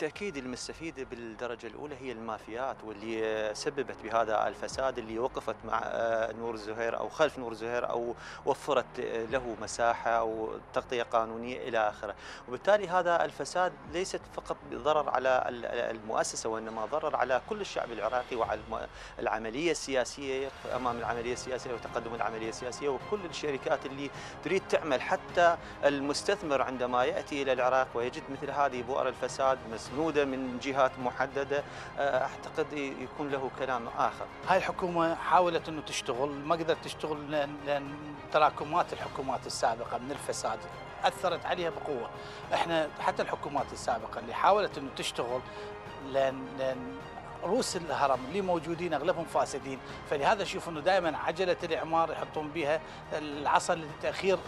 بالتأكيد المستفيده بالدرجة الأولى هي المافيات واللي سببت بهذا الفساد اللي وقفت مع آه، نور الزهير أو خلف نور الزهير أو وفرت له مساحة أو تغطيه قانونية إلى آخره، وبالتالي هذا الفساد ليست فقط ضرر على المؤسسة وإنما ضرر على كل الشعب العراقي وعلى العملية السياسية أمام العملية السياسية وتقدم العملية السياسية وكل الشركات اللي تريد تعمل. حتى المستثمر عندما يأتي إلى العراق ويجد مثل هذه بؤر الفساد مسنوده من جهات محددة آه، أعتقد يكون له كلام آخر. هاي الحكومة حاولت إنه تشتغل ما قدرت تشتغل لأن تراكمات الحكومات السابقة من الفساد أثرت عليها بقوة. إحنا حتى الحكومات السابقة اللي حاولت إنه تشتغل لأن لأن رؤوس الهرم اللي موجودين أغلبهم فاسدين فلهذا شوف إنه دائما عجلة الإعمار يحطون بها العصا لتأخير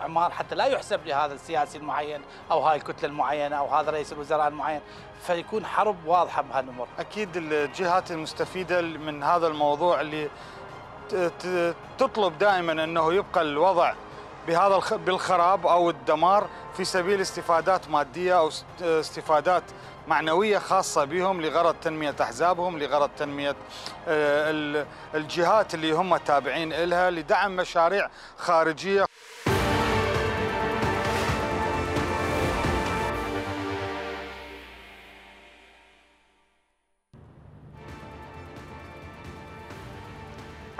اعمار حتى لا يحسب لهذا السياسي المعين أو هاي الكتلة المعينة أو هذا رئيس الوزراء المعين فيكون حرب واضحة بهالامور. أكيد الجهات المستفيدة من هذا الموضوع اللي تطلب دائما أنه يبقى الوضع بهذا بالخراب أو الدمار في سبيل استفادات مادية أو استفادات معنوية خاصة بهم لغرض تنمية أحزابهم لغرض تنمية آه، الجهات اللي هم تابعين لها لدعم مشاريع خارجية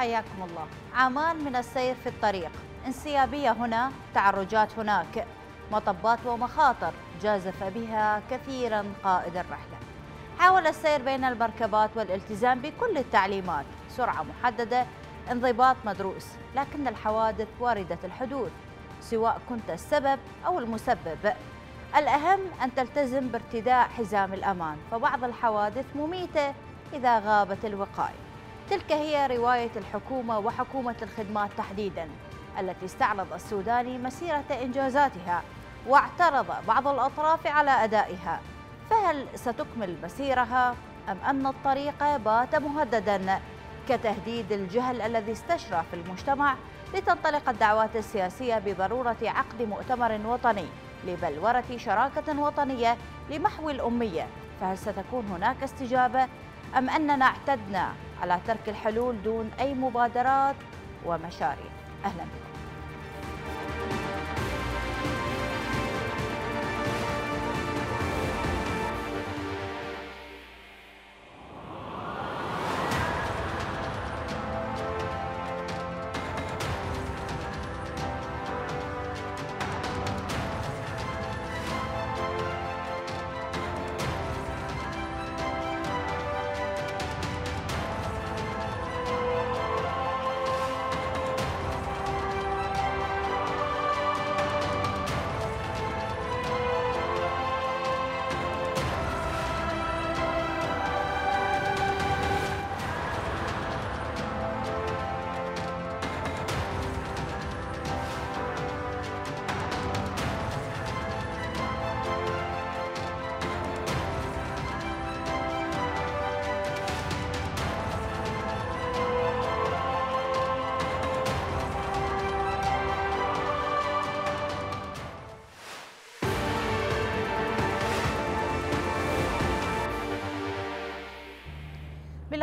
حياكم الله. عامان من السير في الطريق. انسيابية هنا تعرجات هناك. مطبات ومخاطر جازف بها كثيرا قائد الرحلة. حاول السير بين المركبات والالتزام بكل التعليمات. سرعة محددة انضباط مدروس لكن الحوادث واردة الحدوث سواء كنت السبب أو المسبب. الأهم أن تلتزم بارتداء حزام الأمان فبعض الحوادث مميتة إذا غابت الوقاية تلك هي رواية الحكومة وحكومة الخدمات تحديدا التي استعرض السوداني مسيرة إنجازاتها واعترض بعض الأطراف على أدائها. فهل ستكمل مسيرها أم أن الطريق بات مهددا؟ كتهديد الجهل الذي استشرى في المجتمع لتنطلق الدعوات السياسية بضرورة عقد مؤتمر وطني لبلورة شراكة وطنية لمحو الأمية. فهل ستكون هناك استجابة أم أننا اعتدنا على ترك الحلول دون أي مبادرات ومشاريع. أهلا بكم.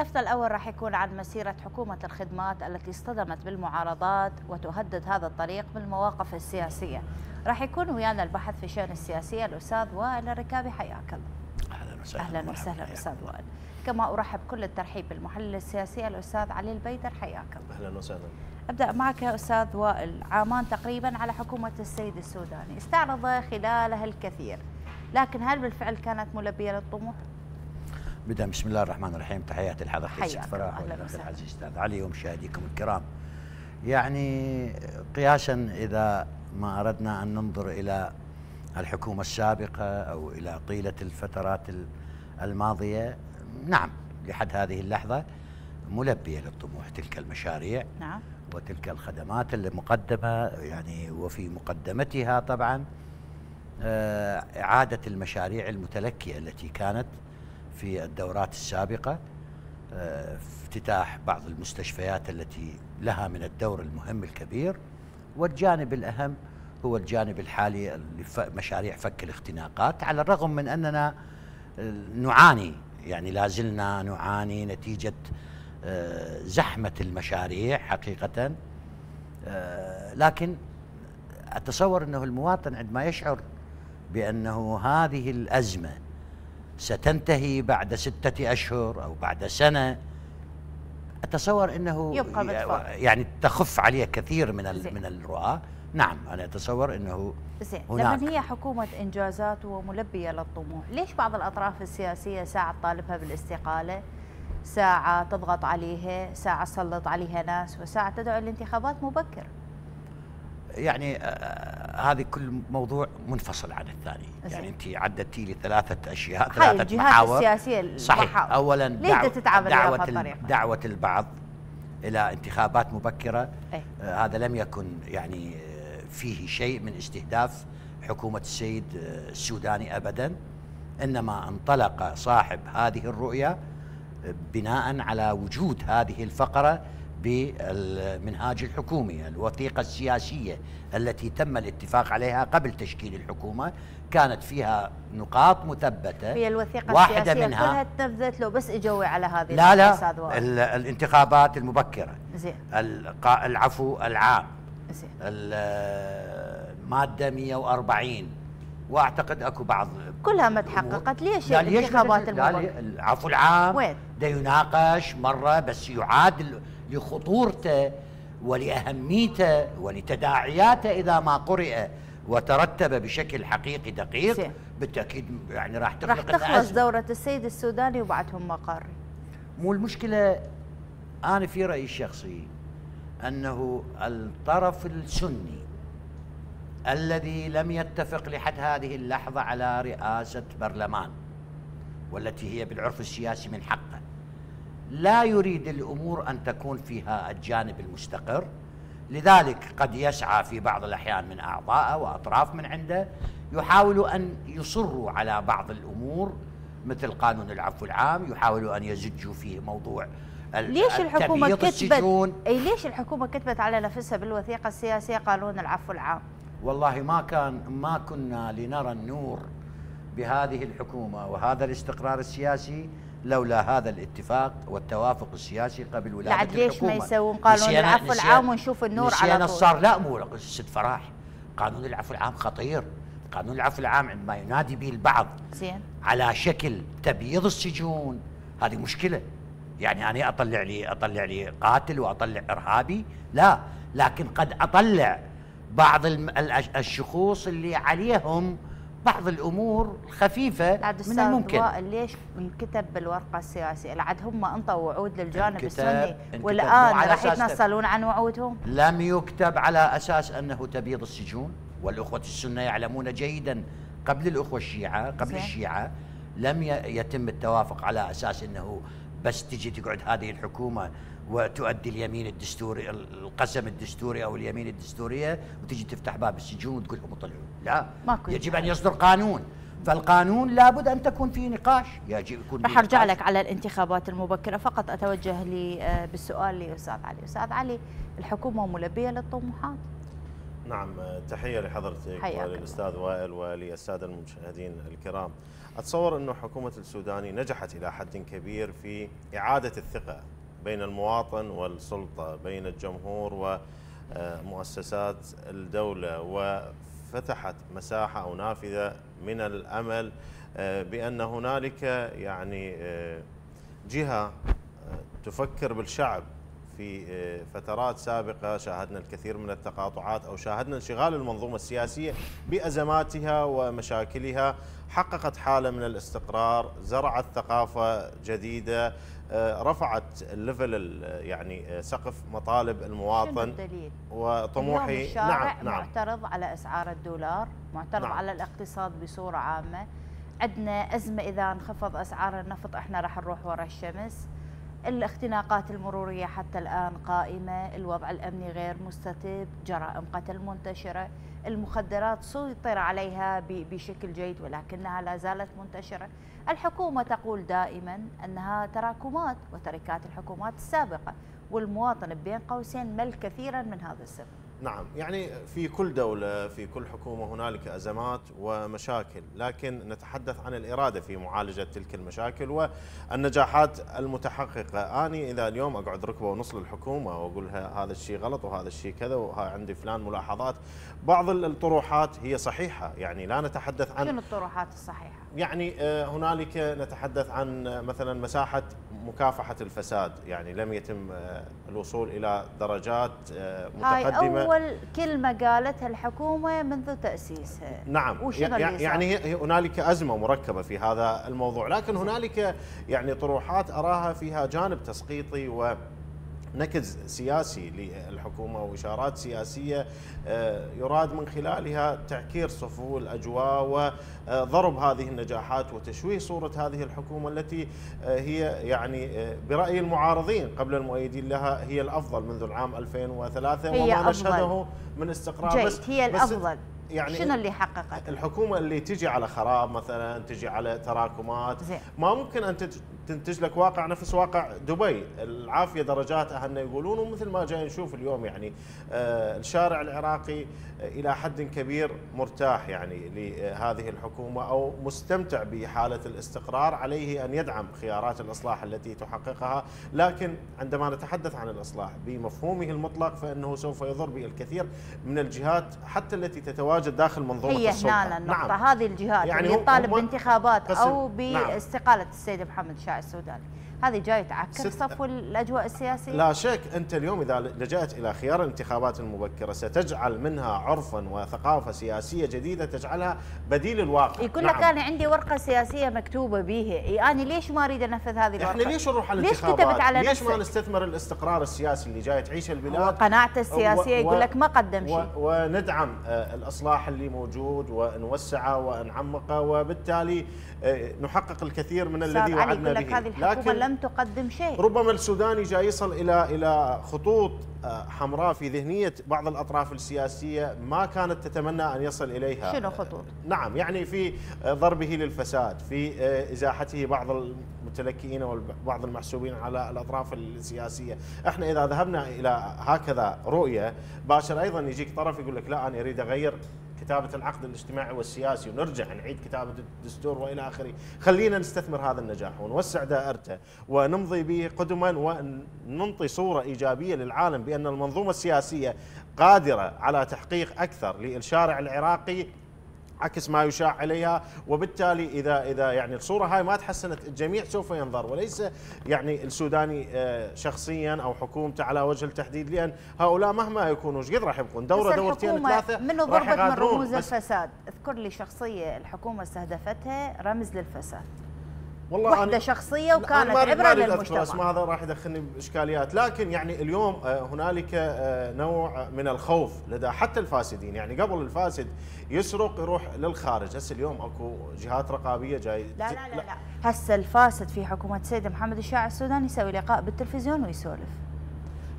الملف الأول راح يكون عن مسيرة حكومة الخدمات التي اصطدمت بالمعارضات وتهدد هذا الطريق بالمواقف السياسية. راح يكون ويانا البحث في الشؤون السياسية الأستاذ وائل الركابي حياك الله أهلا وسهلا. أهلا وسهلا أستاذ وائل. كما أرحب كل الترحيب بالمحلل السياسي الأستاذ علي البيدر حياك الله أهلا وسهلا. أبدأ معك يا أستاذ وائل. عامان تقريبا على حكومة السيد السوداني. استعرض خلالها الكثير لكن هل بالفعل كانت ملبية للطموح؟ بدأ بسم الله الرحمن الرحيم. تحياتي لحضرتك ست فرح والاخ العزيز أستاذ علي ومشاهديكم الكرام. يعني قياسا إذا ما أردنا أن ننظر إلى الحكومة السابقة أو إلى طيلة الفترات الماضية نعم لحد هذه اللحظة ملبية للطموح تلك المشاريع نعم. وتلك الخدمات المقدمه يعني وفي مقدمتها طبعا آه، إعادة المشاريع المتلكئه التي كانت في الدورات السابقة آه، افتتاح بعض المستشفيات التي لها من الدور المهم الكبير والجانب الأهم هو الجانب الحالي مشاريع فك الاختناقات على الرغم من أننا نعاني يعني لازلنا نعاني نتيجة آه، زحمة المشاريع حقيقة آه، لكن أتصور أنه المواطن عندما يشعر بأنه هذه الأزمة ستنتهي بعد ستة أشهر أو بعد سنة. أتصور أنه يبقى يعني تخف عليه كثير من من الرؤى. نعم أنا أتصور أنه زين. لما هي حكومة إنجازات وملبية للطموح ليش بعض الأطراف السياسية ساعة طالبها بالاستقالة ساعة تضغط عليها ساعة تسلط عليها ناس وساعة تدعو الانتخابات مبكرة يعني آه هذه كل موضوع منفصل عن الثاني. يعني انت عدتي لي ثلاثة أشياء ثلاثة الجهات محاور السياسية صحيح محاور. اولا دعوة, دعوة, دعوة البعض إلى انتخابات مبكرة أي. آه هذا لم يكن يعني آه فيه شيء من استهداف حكومة السيد آه السوداني ابدا إنما انطلق صاحب هذه الرؤية آه، بناء على وجود هذه الفقرة بالمنهاج الحكومي الوثيقة السياسية التي تم الاتفاق عليها قبل تشكيل الحكومة. كانت فيها نقاط مثبتة. هي الوثيقة واحدة السياسية. منها كلها تنفذت؟ لو بس اجوا على هذه لا لا الانتخابات المبكرة. زين. العفو العام. زين. المادة 140 وأعتقد أكو بعض كلها ما تحققت ليش الانتخابات المبكرة؟ العفو العام. وين؟ ده يناقش مرة بس يعاد لخطورته ولأهميته ولتداعياته إذا ما قرئ وترتب بشكل حقيقي دقيق سي. بالتأكيد يعني راح تخلق راح تخلص دورة السيد السوداني وبعدهم مقر. مو المشكلة أنا في رأيي الشخصي أنه الطرف السني الذي لم يتفق لحد هذه اللحظة على رئاسة برلمان والتي هي بالعرف السياسي من حقه. لا يريد الأمور أن تكون فيها الجانب المستقر. لذلك قد يسعى في بعض الأحيان من أعضائه وأطراف من عنده يحاولوا أن يصروا على بعض الأمور مثل قانون العفو العام يحاولوا أن يزجوا فيه موضوع ليش الحكومة كتبت أي ليش الحكومة كتبت على نفسها بالوثيقة السياسية قانون العفو العام؟ والله ما كان ما كنا لنرى النور بهذه الحكومة وهذا الاستقرار السياسي لولا هذا الاتفاق والتوافق السياسي قبل ولاده بعد ليش ما يسوون قانون العفو العام ونشوف النور على طول؟ صار لا مو ست فراح. قانون العفو العام خطير. قانون العفو العام عندما ينادي به البعض زين. على شكل تبييض السجون هذه مشكلة. يعني أنا أطلع لي أطلع لي قاتل وأطلع إرهابي؟ لا. لكن قد أطلع بعض الشخوص اللي عليهم بعض الأمور الخفيفة من الممكن وائل ليش انكتب بالورقة السياسية؟ لعد هم انطوا وعود للجانب السني والآن راح يتنصلون عن وعودهم؟ لم يكتب على أساس أنه تبييض السجون والأخوة السنة يعلمون جيدا قبل الأخوة الشيعة قبل زي. الشيعة لم يتم التوافق على أساس أنه بس تجي تقعد هذه الحكومة وتؤدي اليمين الدستوري القسم الدستوري أو اليمين الدستورية وتجي تفتح باب السجون وتقول لهم اطلعوا. لا ماكو. يجب أن يصدر قانون. فالقانون لابد أن تكون فيه نقاش. يجب يكون راح أرجع لك على الانتخابات المبكرة. فقط أتوجه لي آه، بالسؤال لأستاذ علي. أستاذ علي الحكومة ملبية للطموحات. نعم تحية لحضرتك وللأستاذ وائل وللسادة المشاهدين الكرام. أتصور انه حكومة السوداني نجحت إلى حد كبير في إعادة الثقة. بين المواطن والسلطة بين الجمهور ومؤسسات الدولة وفتحت مساحة أو نافذة من الأمل آه، بأن هنالك يعني آه، جهة آه، تفكر بالشعب. في فترات سابقة شاهدنا الكثير من التقاطعات أو شاهدنا انشغال المنظومة السياسية بأزماتها ومشاكلها حققت حالة من الاستقرار زرعت ثقافة جديدة آه، رفعت الليفل يعني آه، سقف مطالب المواطن؟ وطموحي نعم نعم معترض على إسعار الدولار معترض نعم. على الاقتصاد بصورة عامة عندنا أزمة إذا انخفض أسعار النفط إحنا راح نروح ورا الشمس الاختناقات المرورية حتى الآن قائمة الوضع الأمني غير مستتب جرائم قتل منتشرة المخدرات سيطر عليها بشكل جيد ولكنها لا زالت منتشرة. الحكومة تقول دائما أنها تراكمات وتركات الحكومات السابقة والمواطن بين قوسين مل كثيرا من هذا السبب. نعم. يعني في كل دولة في كل حكومة هنالك أزمات ومشاكل لكن نتحدث عن الإرادة في معالجة تلك المشاكل والنجاحات المتحققة. أنا إذا اليوم أقعد ركبة ونص للحكومة وأقول هذا الشيء غلط وهذا الشيء كذا وعندي فلان ملاحظات بعض الطروحات هي صحيحة. يعني لا نتحدث عن شنو الطروحات الصحيحة؟ يعني آه، هنالك نتحدث عن مثلا مساحة مكافحة الفساد. يعني لم يتم آه، الوصول إلى درجات آه، متقدمة. هاي أول كلمة قالتها الحكومة منذ تأسيسها. نعم. يعني هنالك أزمة مركبة في هذا الموضوع. لكن هنالك يعني طروحات أراها فيها جانب تسقيطي و نكز سياسي للحكومة وإشارات سياسية آه، يراد من خلالها تعكير صفو الأجواء وضرب هذه النجاحات وتشويه صورة هذه الحكومة التي آه، هي يعني آه، برأي المعارضين قبل المؤيدين لها هي الأفضل منذ العام 2003 وما نشهده من استقرار. جيد. بس هي الأفضل. بس يعني شنو اللي حققته؟ الحكومة اللي تجي على خراب مثلا تجي على تراكمات. زي. ما ممكن أن تنتج لك واقع نفس واقع دبي. العافية درجات أهلنا يقولون ومثل ما جاي نشوف اليوم يعني آه الشارع العراقي إلى حد كبير مرتاح يعني لهذه الحكومة أو مستمتع بحالة الاستقرار عليه أن يدعم خيارات الإصلاح التي تحققها. لكن عندما نتحدث عن الإصلاح بمفهومه المطلق فإنه سوف يضر بالكثير من الجهات حتى التي تتواجد داخل منظومة هي السلطة. هنا النقطه نعم. هذه الجهات يعني اللي تطالب بانتخابات أو نعم. باستقالة السيد محمد شاه السوداني هذه جاي تعكر صفو الأجواء السياسية لا شك أنت اليوم إذا لجأت إلى خيار الانتخابات المبكرة ستجعل منها عرفا وثقافة سياسية جديدة تجعلها بديل الواقع يقول لك نعم. أنا عندي ورقة سياسية مكتوبة بها أنا ليش ما أريد أنفذ هذه الورقة؟ إحنا ليش نروح على؟ ليش كتبت على ليش ما نستثمر الاستقرار السياسي اللي جاي تعيشه البلاد؟ وقناعته السياسية و... يقول لك ما قدم شيء وندعم آه، الإصلاح اللي موجود ونوسعه ونعمقه وبالتالي آه، نحقق الكثير من الذي وعدنا به هذه الحكومة لم تقدم شيء. ربما السوداني جاي يصل إلى إلى خطوط آه، حمراء في ذهنية بعض الأطراف السياسية ما كانت تتمنى أن يصل إليها. شنو خطوط؟ نعم يعني في ضربه للفساد في إزاحته بعض المتلكئين وبعض المحسوبين على الأطراف السياسية. إحنا إذا ذهبنا إلى هكذا رؤية باشر أيضا يجيك طرف يقول لك لا أنا أريد أغير كتابة العقد الاجتماعي والسياسي ونرجع نعيد كتابة الدستور وإلى آخره، خلينا نستثمر هذا النجاح ونوسع دائرته ونمضي به قدما وننطي صورة إيجابية للعالم بأن المنظومة السياسية قادرة على تحقيق أكثر للشارع العراقي عكس ما يشاع عليها وبالتالي إذا إذا يعني الصورة هاي ما تحسنت الجميع سوف ينظر. وليس يعني السوداني آه، شخصيا أو حكومته على وجه التحديد لأن هؤلاء مهما يكونوا إيش قد راح يبقون؟ دورة دورتين ثلاثة منو ضربت من رموز الفساد؟ اذكر لي شخصية الحكومة استهدفتها رمز للفساد. والله وحدة أنا شخصية وكانت عبرة للمجتمع. اسماء هذا راح يدخلني بإشكاليات. لكن يعني اليوم آه، هنالك آه، نوع من الخوف لدى حتى الفاسدين. يعني قبل الفاسد يسرق يروح للخارج. هسه اليوم أكو جهات رقابية جاي لا لا لا, لا. هسه الفاسد في حكومة السيد محمد الشاع السوداني يسوي لقاء بالتلفزيون ويسولف.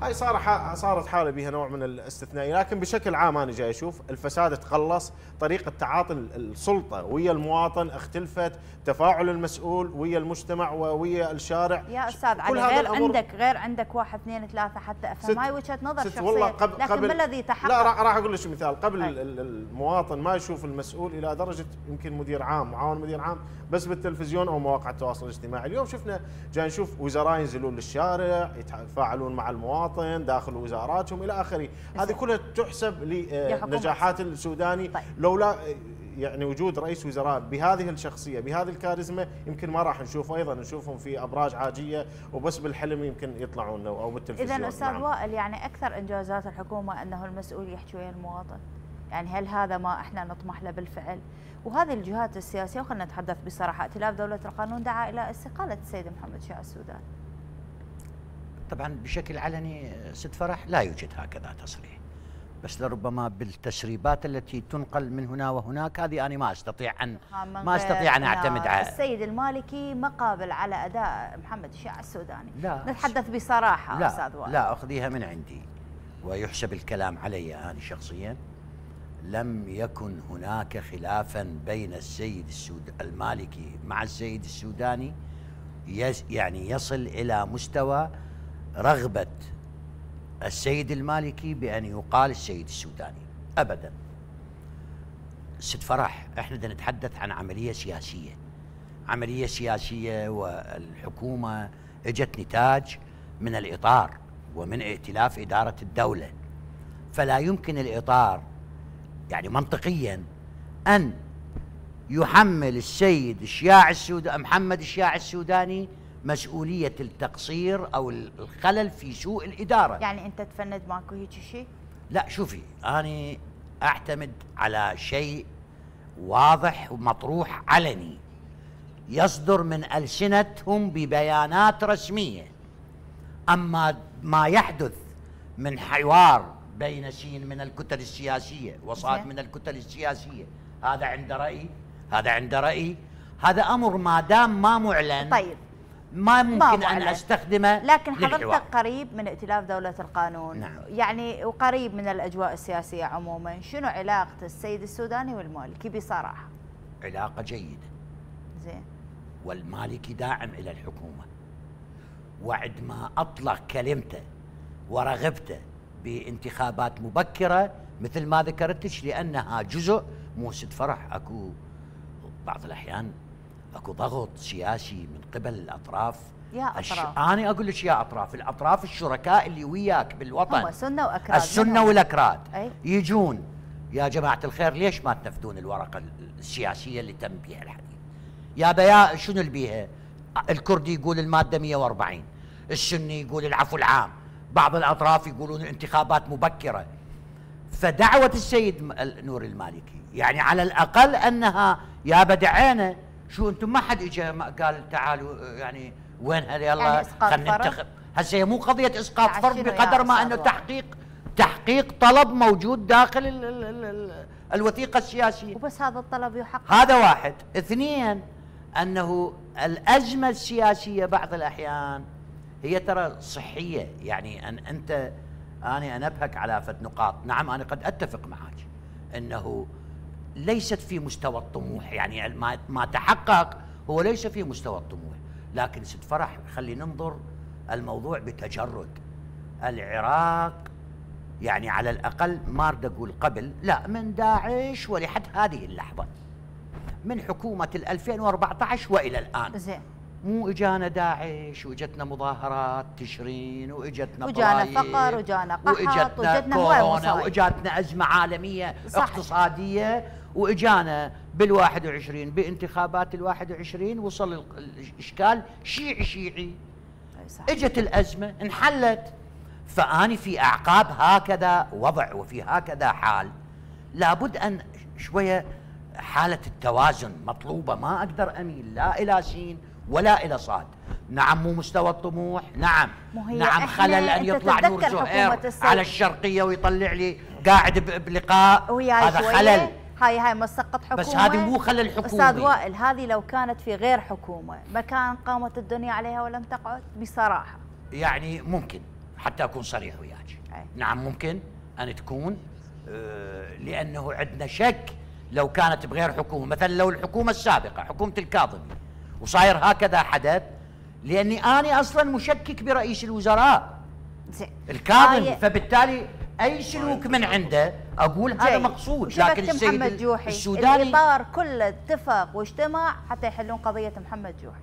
هاي صار صارت حالة بها نوع من الاستثنائي لكن بشكل عام أنا جاي أشوف الفساد تقلص طريقة تعاطي السلطة ويا المواطن اختلفت تفاعل المسؤول ويا المجتمع ويا الشارع. يا أستاذ علي غير عندك غير عندك واحد اثنين ثلاثة حتى أفهم. هاي وجهة نظر شخصيه والله قبل لكن قبل ما الذي تحقق؟ لا راح أقول لك مثال. قبل هاي. المواطن ما يشوف المسؤول إلى درجة يمكن مدير عام معاون مدير عام بس بالتلفزيون أو مواقع التواصل الاجتماعي. اليوم شفنا جاي نشوف وزراء ينزلون للشارع يتفاعلون مع المواطن. داخل وزاراتهم إلى آخره هذه كلها تحسب لنجاحات السوداني طيب. لولا يعني وجود رئيس وزراء بهذه الشخصية بهذه الكاريزما يمكن ما راح نشوفه أيضا نشوفهم في أبراج عاجية وبس بالحلم يمكن يطلعون أو بالتلفزيون اذا أستاذ نعم. وائل يعني أكثر إنجازات الحكومة أنه المسؤول يحكي ويا المواطن يعني هل هذا ما إحنا نطمح له بالفعل؟ وهذه الجهات السياسية وخلينا نتحدث بصراحة ائتلاف دولة القانون دعا إلى استقالة السيد محمد شاه السودان. طبعا بشكل علني ست فرح لا يوجد هكذا تصريح. بس لربما بالتسريبات التي تنقل من هنا وهناك هذه أنا ما أستطيع ان ما أستطيع أن أعتمد على السيد المالكي ما قابل على أداء محمد الشيع السوداني. لا. نتحدث بصراحة لا أستاذ وائل. لا أخذيها من عندي. ويحسب الكلام علي أنا شخصيا. لم يكن هناك خلافا بين السيد السود المالكي مع السيد السوداني يعني يصل إلى مستوى رغبة السيد المالكي بأن يقال السيد السوداني. أبدا. ست فرح إحنا بدنا نتحدث عن عملية سياسية. عملية سياسية والحكومة إجت نتاج من الإطار ومن ائتلاف إدارة الدولة. فلا يمكن الإطار يعني منطقيا أن يحمل السيد الشياع السوداني محمد الشياع السوداني مسؤولية التقصير أو الخلل في سوء الإدارة. يعني أنت تفند ماكو هيك شيء؟ لا شوفي أنا أعتمد على شيء واضح ومطروح علني. يصدر من ألسنتهم ببيانات رسمية. أما ما يحدث من حوار بين سين من الكتل السياسية وصاد من الكتل السياسية هذا عند رأي هذا عند رأي هذا أمر ما دام ما معلن. طيب ما ممكن ما أن أستخدمه لكن حضرتك قريب من ائتلاف دولة القانون. نعم. يعني وقريب من الأجواء السياسية عموما. شنو علاقة السيد السوداني والمالكي بصراحة؟ علاقة جيدة. زين. والمالكي داعم إلى الحكومة. وعد ما أطلق كلمته ورغبته بانتخابات مبكرة مثل ما ذكرتش لأنها جزء مو ست فرح أكو بعض الأحيان أكو ضغط سياسي من قبل الأطراف. يا أطراف. الش... أنا أقول لك يا أطراف الأطراف الشركاء اللي وياك بالوطن. هم سنة وأكراد. السنة والأكراد. أي؟ يجون يا جماعة الخير ليش ما تنفذون الورقة السياسية اللي تم بها الحديث؟ يا بيا شنو اللي بيها؟ الكردي يقول المادة 140 السني يقول العفو العام بعض الأطراف يقولون الانتخابات مبكرة. فدعوة السيد نور المالكي يعني على الأقل أنها يا بدعينا شو أنتم ما حد اجى قال تعالوا يعني وين هذا يلا خلينا ننتخب. هسه هي مو قضية إسقاط فرض بقدر ما أنه تحقيق تحقيق طلب موجود داخل ال ال ال ال الوثيقة السياسية. وبس هذا الطلب يحقق. هذا واحد. اثنين أنه الأزمة السياسية بعض الأحيان هي ترى صحية. يعني أن أنت أنا أنبهك على فد نقاط. نعم أنا قد أتفق معك إنه ليست في مستوى الطموح. يعني ما, ما تحقق هو ليس في مستوى الطموح. لكن ست فرح خلي ننظر الموضوع بتجرد. العراق يعني على الأقل ما أريد أقول قبل لا من داعش ولحد هذه اللحظة. من حكومة 2014 وإلى الآن. زين. مو إجانا داعش وإجتنا مظاهرات تشرين وإجتنا وجانا فقر وجانا قحط وجتنا كورونا واجتنا أزمة عالمية صحيح. اقتصادية. وإجانا بال21 بانتخابات ال21 وصل الإشكال شيعي شيعي. إجت الأزمة انحلت. فأني في أعقاب هكذا وضع وفي هكذا حال. لابد أن شوية حالة التوازن مطلوبة ما أقدر أميل لا إلى سين ولا إلى صاد. نعم مو مستوى الطموح. نعم نعم خلل أن يطلع نور زهير على الشرقية ويطلع لي قاعد بلقاء. هذا خلل. هاي هاي مسقط حكومة. بس هذه مو خلل حكومي. أستاذ وائل هذه لو كانت في غير حكومة ما كان قامت الدنيا عليها ولم تقعد بصراحة. يعني ممكن حتى أكون صريح وياك. نعم ممكن أن تكون آه لأنه عندنا شك لو كانت بغير حكومة. مثلا لو الحكومة السابقة حكومة الكاظمي وصاير هكذا حدث لأني أنا أصلا مشكك برئيس الوزراء. زين. الكاظمي فبالتالي أي سلوك من عنده أقول هذا مقصود. لكن السيد محمد جوحي السوداني الاطار كله اتفق واجتمع حتى يحلون قضية محمد جوحي.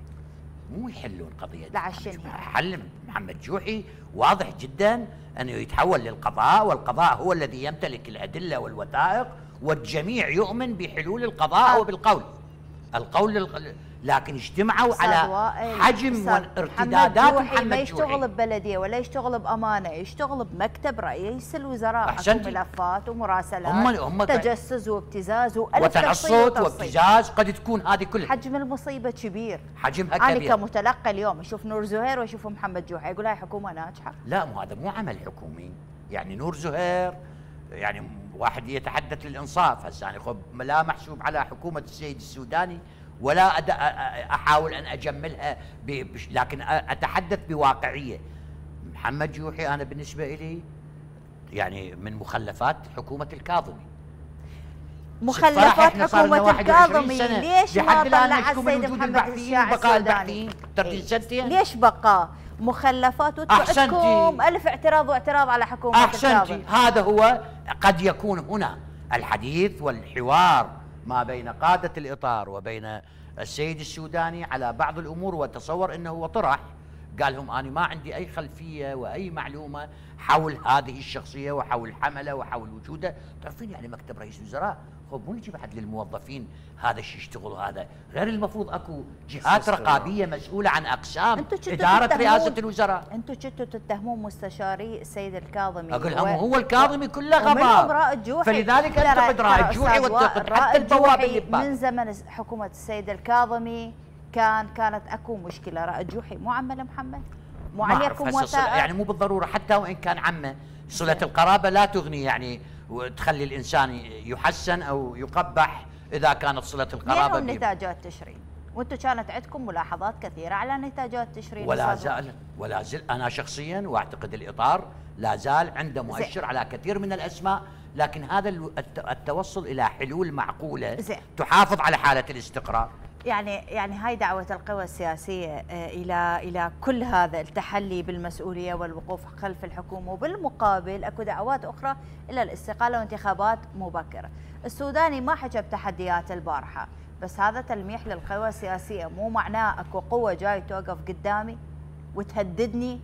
مو يحلون قضية لا حل محمد جوحي واضح جدا أنه يتحول للقضاء والقضاء هو الذي يمتلك الأدلة والوثائق والجميع يؤمن بحلول القضاء وبالقول. القول لكن اجتمعوا على حجم وارتدادات محمد, محمد ما يشتغل ببلدية ولا يشتغل بأمانة يشتغل بمكتب رئيس الوزراء احسنت ملفات ومراسلات هم هم تجسس وابتزاز وتنصت وابتزاز قد تكون هذه كلها. حجم المصيبة كبير. حجمها كبير. أنا كمتلقي اليوم أشوف نور زهير وأشوف محمد جوحي يقول هاي حكومة ناجحة. لا مو هذا مو عمل حكومي. يعني نور زهير يعني واحد يتحدث للإنصاف هسه يعني خب لا محسوب على حكومة السيد السوداني. ولا أحاول أن أجملها لكن أتحدث بواقعية. محمد جوحي أنا بالنسبة لي يعني من مخلفات حكومة الكاظمي. مخلفات حكومة الكاظمي. ليش ما طلعها السيد محمد الشاعر السوداني؟ إيه. ليش بقى؟ مخلفات وتعدكم ألف اعتراض واعتراض على حكومة أحسنتي. هذا هو قد يكون هنا. الحديث والحوار ما بين قادة الإطار وبين السيد السوداني على بعض الأمور وتصور أنه هو طرح. قال لهم أنا ما عندي أي خلفية وأي معلومة حول هذه الشخصية وحول حملة وحول وجوده. تعرفين يعني مكتب رئيس الوزراء خب مو يجي بعد للموظفين هذا الشيء يشتغل هذا. غير المفروض أكو جهات رقابية مسؤولة عن أقسام. إدارة رئاسة الوزراء. أنتم كنتوا تتهمون مستشاري السيد الكاظمي. أقول لهم و... هو الكاظمي كله غباء. رائد جوحي. فلذلك انتقد رائد جوحي وانتقد حتى البواب اللي من زمن حكومة السيد الكاظمي. كان كانت أكو مشكلة. رائد جوحي مو عمه محمد مو عليكم يعني مو بالضرورة حتى وإن كان عمه. صلة القرابة لا تغني يعني وتخلي الإنسان يحسن أو يقبح إذا كانت صلة القرابة بيه. نتاجات تشرين وأنتم كانت عندكم ملاحظات كثيرة على نتاجات تشرين ولا زال ولا زال أنا شخصيا وأعتقد الإطار لا زال عنده مؤشر زي. على كثير من الأسماء لكن هذا التوصل إلى حلول معقولة زي. تحافظ على حالة الاستقرار يعني يعني هاي دعوة القوى السياسية آه، إلى إلى كل هذا التحلي بالمسؤولية والوقوف خلف الحكومة وبالمقابل أكو دعوات أخرى إلى الاستقالة وانتخابات مبكرة. السوداني ما حكى بتحديات البارحة بس هذا تلميح للقوى السياسية. مو معناه أكو قوة جاي توقف قدامي وتهددني؟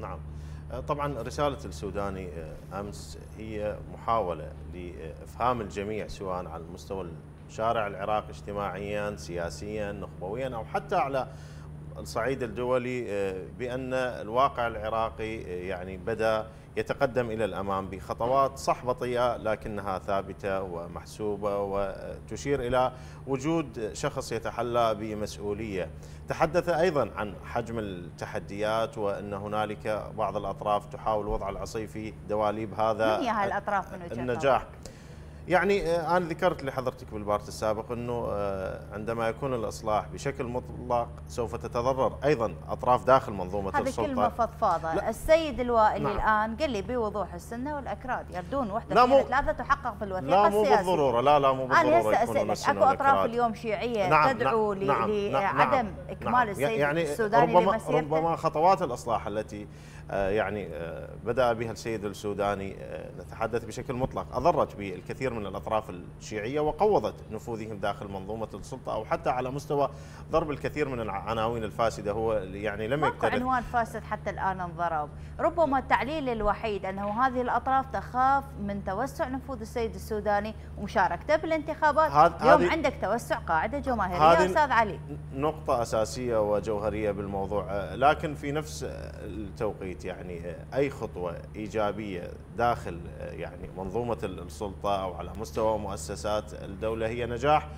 نعم. آه، طبعا رسالة السوداني آه، أمس هي محاولة لإفهام الجميع سواء على المستوى شارع العراق اجتماعيا سياسيا نخبويا أو حتى على الصعيد الدولي آه، بأن الواقع العراقي آه، يعني بدأ يتقدم إلى الأمام بخطوات صح بطيئة لكنها ثابتة ومحسوبة وتشير إلى وجود شخص يتحلى بمسؤولية. تحدث أيضا عن حجم التحديات وأن هنالك بعض الأطراف تحاول وضع العصي في دواليب هذا من هي الأطراف من النجاح؟ يعني آه، أنا ذكرت لحضرتك بالبارت السابق إنه آه، عندما يكون الإصلاح بشكل مطلق سوف تتضرر أيضا أطراف داخل منظومة هذه السلطة. هذه كلمه فضفاضة. لا. السيد الوائلي نعم. الآن قال لي بوضوح السنة والأكراد يردون وحدة لا مو ثلاثة تحقق في الوثيقة لا مو بالضرورة. لا لا مو بالضرورة أنا هسه اسالك أكو أطراف اليوم شيعية نعم تدعو نعم لعدم نعم نعم إكمال نعم. السيد يعني السوداني ربما ربما خطوات الإصلاح التي يعني آه، بدأ بها السيد السوداني آه، نتحدث بشكل مطلق. أضرت بالكثير من الأطراف الشيعية وقوضت نفوذهم داخل منظومة السلطة أو حتى على مستوى ضرب الكثير من العناوين الفاسدة. هو يعني لم يكترث عنوان فاسد حتى الآن انضرب. ربما التعليل الوحيد أنه هذه الأطراف تخاف من توسع نفوذ السيد السوداني ومشاركته بالانتخابات. اليوم عندك توسع قاعدة جماهيرية أستاذ علي. نقطة أساسية وجوهرية بالموضوع. لكن في نفس التوقيت يعني أي خطوة إيجابية داخل يعني منظومة السلطة أو على مستوى مؤسسات الدولة هي نجاح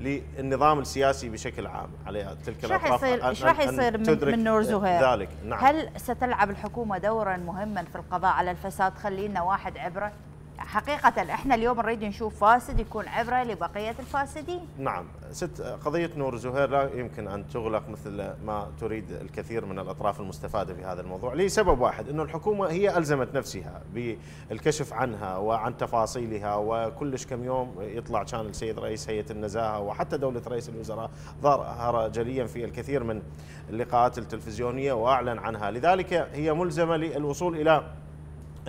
للنظام السياسي بشكل عام. على تلك الأطراف إيش راح يصير من, من نور زهير ذلك. نعم. هل ستلعب الحكومة دورا مهما في القضاء على الفساد؟ خلينا واحد عبره. حقيقة إحنا اليوم نريد نشوف فاسد يكون عبرة لبقية الفاسدين. نعم. ست قضية نور زهير لا يمكن أن تغلق مثل ما تريد الكثير من الأطراف المستفادة في هذا الموضوع. لسبب واحد أنه الحكومة هي ألزمت نفسها بالكشف عنها وعن تفاصيلها وكلش كم يوم يطلع كان السيد رئيس هيئة النزاهة وحتى دولة رئيس الوزراء ظهر جليا في الكثير من اللقاءات التلفزيونية وأعلن عنها. لذلك هي ملزمة للوصول إلى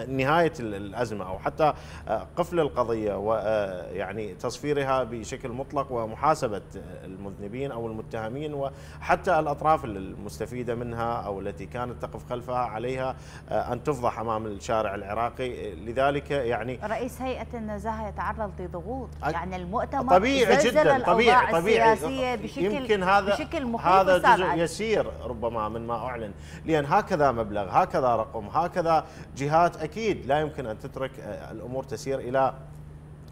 نهاية الأزمة أو حتى آه، قفل القضية ويعني آه، تصفيرها بشكل مطلق ومحاسبة المذنبين أو المتهمين وحتى الأطراف المستفيدة منها أو التي كانت تقف خلفها عليها آه، أن تفضح أمام الشارع العراقي. لذلك يعني رئيس هيئة النزاهة يتعرض لضغوط. يعني المؤتمر طبيعي جدا طبيعي طبيعي. السياسية بشكل يمكن هذا بشكل هذا جزء يسير ربما من ما أعلن. لأن هكذا مبلغ هكذا رقم هكذا جهات أكيد لا يمكن أن تترك آه، الأمور تسير إلى